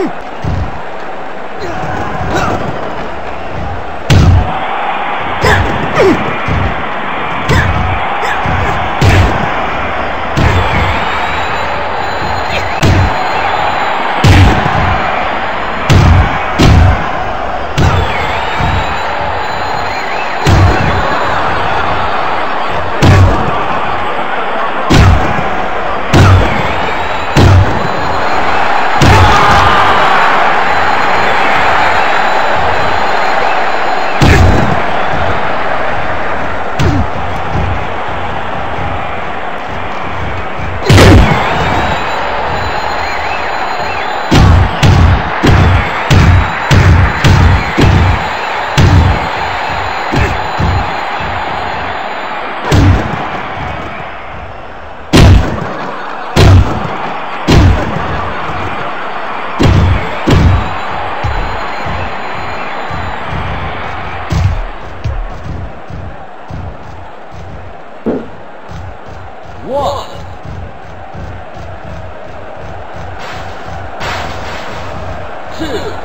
Woo! 是